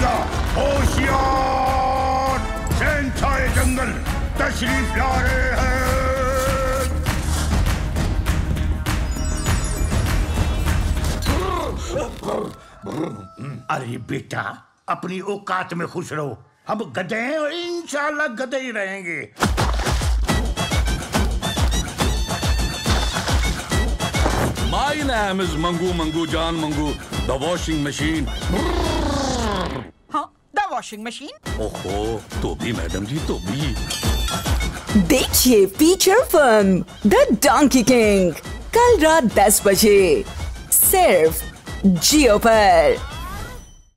जाएगा होशियार छाए जंगल तशरीफ़ ला रहे हैं। अरे बेटा, अपनी औकात में खुश रहो। हम गधे हैं और इंशाल्लाह गधे ही रहेंगे। My name is Mangu Mangu Jaan Mangu the washing machine washing machine ओहो तो भी मैडम जी तो भी। देखिए feature film the donkey king कल रात 10 बजे सिर्फ़ जियो पर।